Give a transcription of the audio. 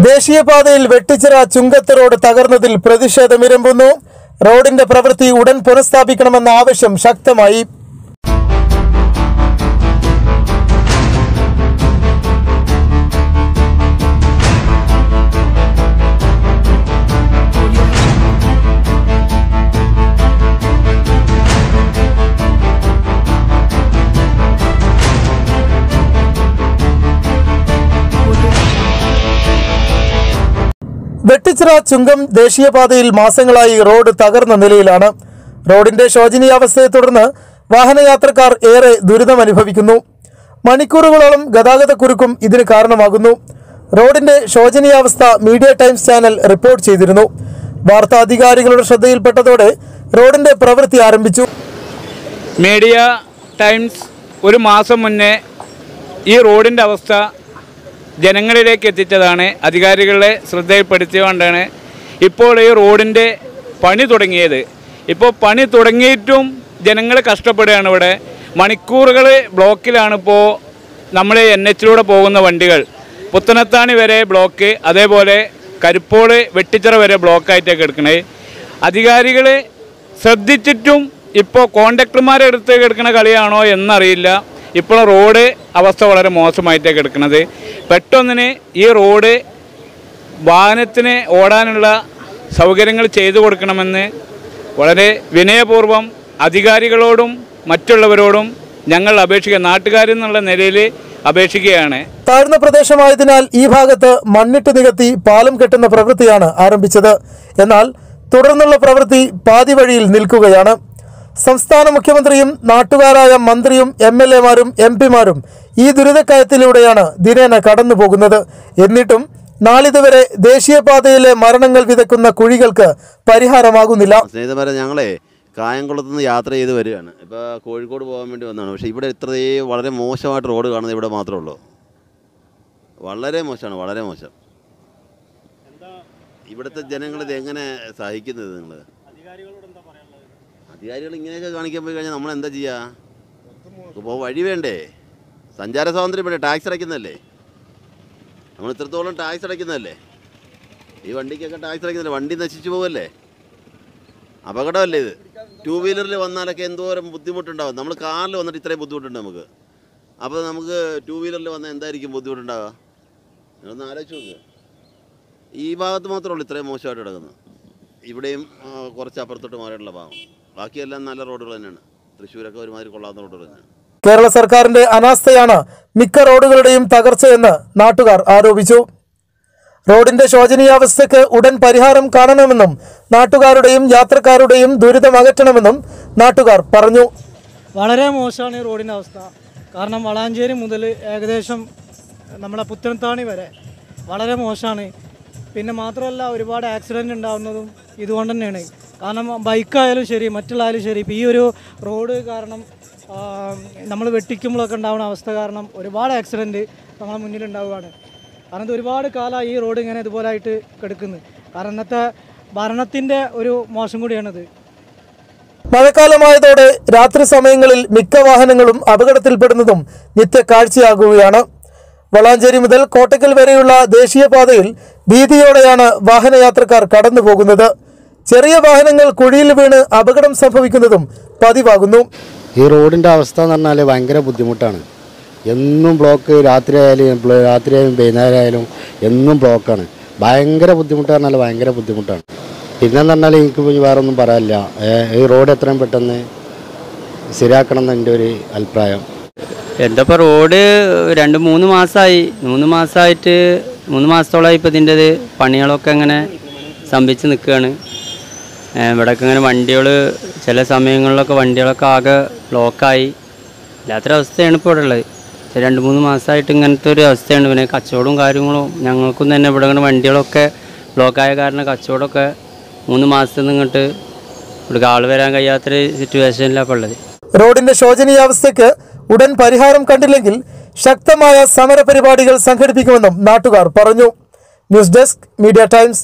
ദേശീയപാതയിൽ വെട്ടിച്ചിറ ചുങ്കത്ത് റോഡ് തകർന്നതിൽ പ്രതിഷേധമിരമ്പുന്നു റോഡിന്റെ പ്രവൃത്തി ഉടൻ പുനഃസ്ഥാപിക്കണമെന്ന ആവശ്യം ശക്തമായി. വെട്ടിച്ചിറ ചുങ്കം ദേശീയപാതയിൽ മാസങ്ങളായി റോഡ് തകർന്ന നിലയിലാണ്. റോഡിന്റെ ശോചനീയാവസ്ഥയെ തുടർന്ന് വാഹനയാത്രക്കാർ ഏറെ ദുരിതം അനുഭവിക്കുന്നു മണിക്കൂറുകളോളം ഗതാഗതക്കുരുക്കും ഇതിന് കാരണമാകുന്നു. റോഡിന്റെ ശോചനീയാവസ്ഥ മീഡിയ ടൈംസ് ചാനൽ റിപ്പോർട്ട് ചെയ്തിരുന്നു. വാർത്താ അധികാരികളുടെ ശ്രദ്ധയിൽപ്പെട്ടതോടെ റോഡിന്റെ പ്രവൃത്തി ആരംഭിച്ചു. മീഡിയ ടൈംസ് ഒരു മാസം മുന്നേ ഈ റോഡിന്റെ അവസ്ഥ ജനങ്ങളിലേക്ക് എത്തിച്ചതാണ്. അധികാരികളെ ശ്രദ്ധയിൽപ്പെടുത്തിയുകൊണ്ടാണ് ഇപ്പോൾ ഈ റോഡിന്റെ പണി തുടങ്ങിയത്. ഇപ്പോൾ പണി തുടങ്ങിയിട്ടും ജനങ്ങൾ കഷ്ടപ്പെടുകയാണ് ഇവിടെ. മണിക്കൂറുകൾ ബ്ലോക്കിലാണ് ഇപ്പോൾ നമ്മൾ എൻ എച്ചിലൂടെ പോകുന്ന വണ്ടികൾ. പുത്തനത്താണി വരെ ബ്ലോക്ക് അതേപോലെ കരിപ്പോൾ വെട്ടിച്ചിറ വരെ ബ്ലോക്കായിട്ടൊക്കെ എടുക്കണേ. അധികാരികൾ ശ്രദ്ധിച്ചിട്ടും ഇപ്പോൾ കോണ്ടക്ടർമാരെ എടുത്ത് കിടക്കുന്ന കളിയാണോ എന്നറിയില്ല. ഇപ്പോൾ റോഡ് അവസ്ഥ വളരെ മോശമായിട്ടേ കിടക്കുന്നത് പെട്ടെന്നിന് ഈ റോഡ് വാഹനത്തിന് ഓടാനുള്ള സൗകര്യങ്ങൾ ചെയ്തു കൊടുക്കണമെന്ന് വളരെ വിനയപൂർവം അധികാരികളോടും മറ്റുള്ളവരോടും ഞങ്ങൾ അപേക്ഷിക്കുക നാട്ടുകാരെന്നുള്ള നിലയിൽ അപേക്ഷിക്കുകയാണ്. താഴ്ന്ന പ്രദേശമായതിനാൽ ഈ ഭാഗത്ത് മണ്ണിട്ട് നികത്തി പാലം കെട്ടുന്ന പ്രവൃത്തിയാണ് ആരംഭിച്ചത്. എന്നാൽ തുടർന്നുള്ള പ്രവൃത്തി പാതി വഴിയിൽ നിൽക്കുകയാണ്. സംസ്ഥാന മുഖ്യമന്ത്രിയും നാട്ടുകാരായ മന്ത്രിയും എം എൽ എമാരും എം പിമാരും ഈ ദുരിതക്കയത്തിലൂടെയാണ് ദിനേന കടന്നു പോകുന്നത് എന്നിട്ടും നാളിതുവരെ ദേശീയപാതയിലെ മരണങ്ങൾ വിതക്കുന്ന കുഴികൾക്ക് പരിഹാരമാകുന്നില്ല. സ്നേഹിതന്മാരെ ഞങ്ങളെ കായംകുളത്ത് നിന്ന് യാത്ര ചെയ്ത് വരികയാണ്. ഇപ്പോൾ കോഴിക്കോട് പോകാൻ വേണ്ടി വന്നതാണ് പക്ഷേ ഇവിടെ ഇത്രയേ വളരെ മോശമായിട്ട് റോഡ് കാണുന്നത് ഇവിടെ മാത്രമേ ഉള്ളൂ. വളരെ മോശമാണ് വളരെ മോശം. ഇവിടുത്തെ ജനങ്ങൾ ഇത് എങ്ങനെ സഹിക്കുന്നത് നിങ്ങൾ അധികാരികൾ ഇങ്ങനെയൊക്കെ കാണിക്കാൻ പോയി കഴിഞ്ഞാൽ നമ്മൾ എന്താ ചെയ്യുക ഇപ്പോൾ വഴി വേണ്ടേ? സഞ്ചാര സ്വാതന്ത്ര്യം വേണ്ടേ? ടാക്സ് അടയ്ക്കുന്നതല്ലേ? നമ്മൾ ഇത്രത്തോളം ടാക്സ് അടയ്ക്കുന്നതല്ലേ? ഈ വണ്ടിക്കൊക്കെ ടാക്സ് അടയ്ക്കുന്നില്ല വണ്ടി നശിച്ചു പോകല്ലേ അപകടമല്ലേ ഇത്? ടൂ വീലറിൽ വന്നാലൊക്കെ എന്തോരം ബുദ്ധിമുട്ടുണ്ടാവും. നമ്മൾ കാറിൽ വന്നിട്ട് ഇത്രയും ബുദ്ധിമുട്ടുണ്ട് നമുക്ക്. അപ്പോൾ നമുക്ക് ടൂ വീലറിൽ വന്നാൽ എന്തായിരിക്കും ബുദ്ധിമുട്ടുണ്ടാവുക? നിങ്ങളൊന്ന് ആലോചിച്ച് നോക്ക്. ഈ ഭാഗത്ത് മാത്രമേ ഉള്ളൂ ഇത്രയും മോശമായിട്ട് കിടക്കുന്നത് ഇവിടെയും കുറച്ച് അപ്പുറത്തോട്ട് മാറിയിട്ടുള്ള ഭാഗം. ബാക്കിയെല്ലാം നല്ല റോഡുകൾ തന്നെയാണ്. തൃശ്ശൂരൊക്കെ ഒരുമാതിരി കൊള്ളാവുന്ന റോഡുകൾ തന്നെയാണ്. കേരള സർക്കാരിന്റെ അനാസ്ഥയാണ് മിക്ക റോഡുകളുടെയും തകർച്ചയെന്ന് നാട്ടുകാർ ആരോപിച്ചു. റോഡിന്റെ ശോചനീയാവസ്ഥയ്ക്ക് ഉടൻ പരിഹാരം കാണണമെന്നും നാട്ടുകാരുടെയും യാത്രക്കാരുടെയും ദുരിതം അകറ്റണമെന്നും നാട്ടുകാർ പറഞ്ഞു. വളരെ മോശമാണ് ഈ റോഡിന്റെ അവസ്ഥ. കാരണം വളാഞ്ചേരി മുതൽ ഏകദേശം നമ്മളെ പുത്തനത്താണി വരെ വളരെ മോശമാണ്. പിന്നെ മാത്രമല്ല ഒരുപാട് ആക്സിഡന്റ് ഉണ്ടാകുന്നതും ഇതുകൊണ്ട് തന്നെയാണ്. കാരണം ബൈക്കായാലും ശരി മറ്റുള്ളായാലും ശരി. ഇപ്പോൾ ഈ ഒരു റോഡ് കാരണം നമ്മൾ വെട്ടിക്കുമ്പോഴൊക്കെ ഉണ്ടാവുന്ന അവസ്ഥ കാരണം ഒരുപാട് ആക്സിഡന്റ് നമ്മളെ മുന്നിൽ ഉണ്ടാവുകയാണ്. കാരണം ഇത് ഒരുപാട് കാലമായി ഈ റോഡ് ഇങ്ങനെ ഇതുപോലെ ആയിട്ട് കിടക്കുന്നത് കാരണം ഇന്നത്തെ ഭരണത്തിന്റെ ഒരു മോശം കൂടിയാണിത്. മഴക്കാലമായതോടെ രാത്രി സമയങ്ങളിൽ മിക്ക വാഹനങ്ങളും അപകടത്തിൽപ്പെടുന്നതും നിത്യ കാഴ്ചയാകുകയാണ് വളാഞ്ചേരി മുതൽ കോട്ടക്കൽ വരെയുള്ള ദേശീയപാതയിൽ ഭീതിയോടെയാണ് വാഹനയാത്രക്കാർ കടന്നു പോകുന്നത് ചെറിയ വാഹനങ്ങൾ കുഴിയിൽ വീണ് അപകടം സംഭവിക്കുന്നതും പതിവാകുന്നു. ഈ റോഡിന്റെ അവസ്ഥ എന്ന് പറഞ്ഞാൽ ഭയങ്കര ബുദ്ധിമുട്ടാണ്. എന്നും ബ്ലോക്ക് രാത്രി ആയാലും രാത്രി ആയാലും വൈകുന്നേരം ആയാലും എന്നും ബ്ലോക്കാണ് ഭയങ്കര ബുദ്ധിമുട്ട് പറഞ്ഞാൽ ഭയങ്കര ബുദ്ധിമുട്ടാണ്. പിന്നെന്ന് പറഞ്ഞാൽ എനിക്ക് വേറെ ഒന്നും പറയാനില്ല. ഈ റോഡ് എത്രയും പെട്ടെന്ന് ശരിയാക്കണം എന്ന് എന്റെ ഒരു അഭിപ്രായം. എന്താ ഇപ്പോൾ റോഡ് രണ്ട് മൂന്ന് മാസമായി മൂന്ന് മാസമായിട്ട് മൂന്ന് മാസത്തോളമായി ഇപ്പോൾ ഇതിന്റെത് പണികളൊക്കെ അങ്ങനെ സ്തംഭിച്ച് നിൽക്കുകയാണ്. ഇവിടെയൊക്കെ ഇങ്ങനെ വണ്ടികൾ ചില സമയങ്ങളിലൊക്കെ വണ്ടികളൊക്കെ ആകെ ബ്ലോക്കായി ഇല്ലാത്തൊരവസ്ഥയാണ് ഇപ്പോൾ ഇവിടെ ഉള്ളത്. രണ്ട് മൂന്ന് മാസമായിട്ട് ഇങ്ങനത്തെ ഒരു അവസ്ഥയാണ്. പിന്നെ കച്ചവടവും കാര്യങ്ങളും ഞങ്ങൾക്കും തന്നെ ഇവിടെ ഇങ്ങനെ വണ്ടികളൊക്കെ ബ്ലോക്കായ കാരണം കച്ചവടമൊക്കെ മൂന്ന് മാസത്തിൽ നിന്ന് ഇങ്ങോട്ട് ഇവിടെ ആൾ വരാൻ കഴിയാത്തൊരു സിറ്റുവേഷനിലാണ് ഇപ്പോൾ ഉള്ളത്. റോഡിന്റെ ശോചനീയാവസ്ഥയ്ക്ക് ഉടൻ പരിഹാരം കണ്ടില്ലെങ്കിൽ ശക്തമായ സമര പരിപാടികൾ സംഘടിപ്പിക്കുമെന്നും നാട്ടുകാർ പറഞ്ഞു. News Desk Media Times.